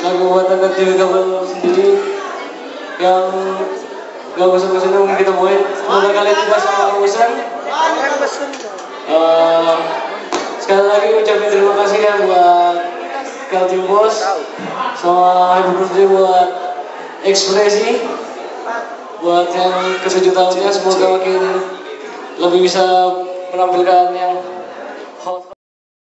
lagu buatan dan TV kabel sendiri yang gak bosan-bosan mungkin kita buat. semoga kalian tidak sama bosan. Uh, sekali lagi ucapin terima kasih ya buat Kaltim Bos sama happy birthday buat ekspresi buat yang kesejutannya. Semoga makin lebih bisa menampilkan yang